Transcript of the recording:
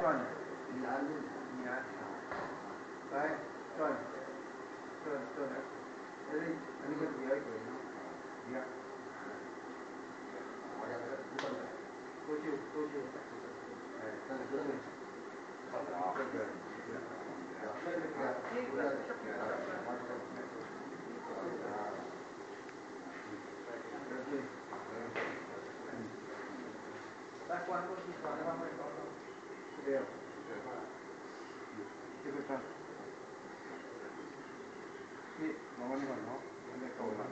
chuẩn ý án đi ý án đấy chuẩn chuẩn chuẩn đấy đấy anh biết gì ấy gì ạ cô chịu cô chịu đấy tất cả các người tất cả các người Thank you. Deus. Que que está? นี่มองนี่ก่อนเนาะมันจะโตแล้ว